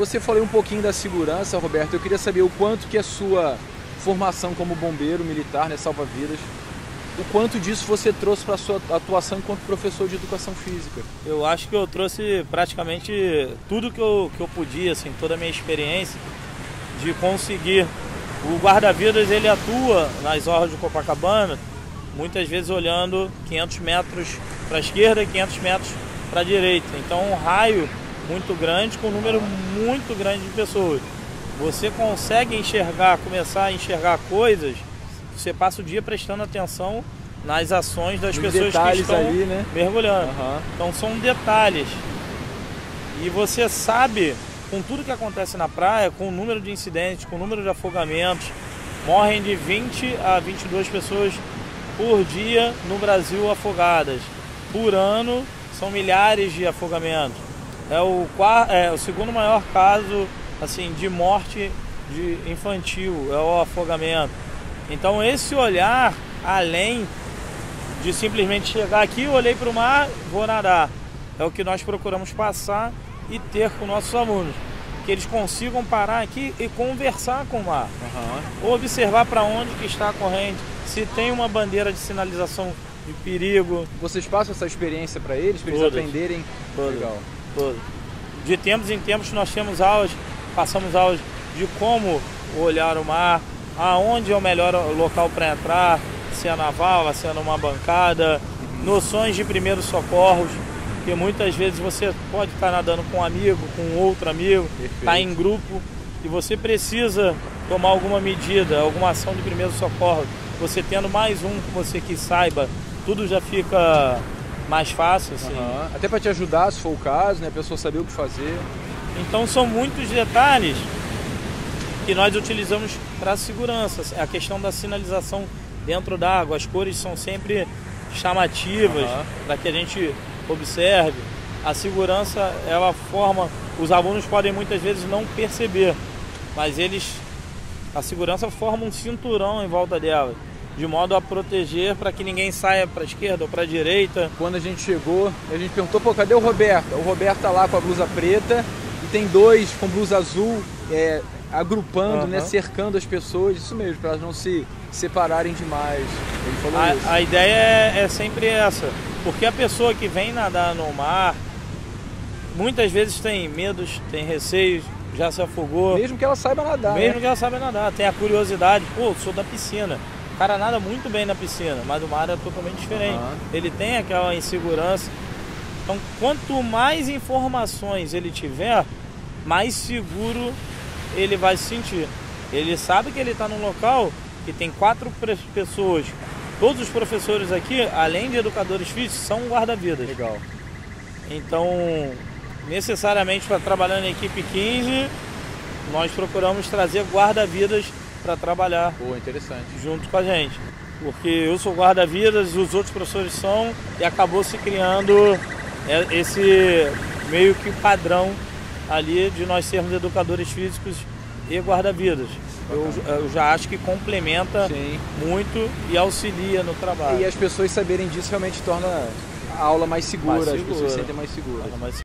Você falou um pouquinho da segurança, Roberto. Eu queria saber o quanto que a sua formação como bombeiro militar, né, salva-vidas, o quanto disso você trouxe para a sua atuação enquanto professor de educação física? Eu acho que eu trouxe praticamente tudo que eu, que eu podia, assim, toda a minha experiência de conseguir. O guarda-vidas ele atua nas orlas de Copacabana, muitas vezes olhando 500 metros para a esquerda e 500 metros para a direita. Então um raio muito grande com um número muito grande de pessoas. Você consegue enxergar, começar a enxergar coisas, você passa o dia prestando atenção nas ações das pessoas que estão ali, né? mergulhando. Uhum. Então são detalhes. E você sabe, com tudo que acontece na praia, com o número de incidentes, com o número de afogamentos, morrem de 20 a 22 pessoas por dia no Brasil afogadas. Por ano são milhares de afogamentos. É o, é o segundo maior caso assim de morte de infantil, é o afogamento. Então esse olhar além de simplesmente chegar aqui, olhei para o mar, vou nadar. É o que nós procuramos passar e ter com nossos alunos. Que eles consigam parar aqui e conversar com o mar. Uhum. Observar para onde que está a corrente, se tem uma bandeira de sinalização de perigo. Vocês passam essa experiência para eles, para eles aprenderem? Todas. Legal. Todas. De tempos em tempos nós temos aulas, passamos aulas de como olhar o mar, aonde é o melhor local para entrar, se é na vala, se é numa bancada, noções de primeiros socorros, que muitas vezes você pode estar nadando com um amigo, com outro amigo, está em grupo e você precisa tomar alguma medida, alguma ação de primeiro socorro. Você tendo mais um que você que saiba, tudo já fica mais fácil. Assim. Uhum. Até para te ajudar, se for o caso, né? a pessoa saber o que fazer. Então são muitos detalhes que nós utilizamos para segurança. A questão da sinalização dentro d'água, as cores são sempre chamativas uhum. para que a gente observe. A segurança, ela forma, os alunos podem muitas vezes não perceber, mas eles, a segurança forma um cinturão em volta dela, de modo a proteger para que ninguém saia para a esquerda ou para a direita. Quando a gente chegou, a gente perguntou, pô, cadê o Roberto? O Roberto tá lá com a blusa preta e tem dois com blusa azul, é, agrupando, uhum. né, cercando as pessoas, isso mesmo, para elas não se separarem demais. Ele falou a, isso. A ideia é, é sempre essa, porque a pessoa que vem nadar no mar, muitas vezes tem medos, tem receios, já se afogou. Mesmo que ela saiba nadar. Mesmo né? que ela saiba nadar, tem a curiosidade, pô, sou da piscina. O cara nada muito bem na piscina, mas o mar é totalmente diferente. Uhum. Ele tem aquela insegurança. Então, quanto mais informações ele tiver, mais seguro ele vai se sentir. Ele sabe que ele está num local que tem quatro pessoas. Todos os professores aqui, além de educadores físicos, são guarda-vidas. Legal. Então, necessariamente para trabalhar na equipe 15, nós procuramos trazer guarda-vidas para trabalhar Pô, interessante. junto com a gente. Porque eu sou guarda-vidas, os outros professores são, e acabou se criando é, esse meio que padrão ali de nós sermos educadores físicos e guarda-vidas. Eu, eu, já acho que complementa Sim. muito e auxilia no trabalho. E as pessoas saberem disso realmente torna a aula mais segura, mais segura. as pessoas se sentem mais seguras.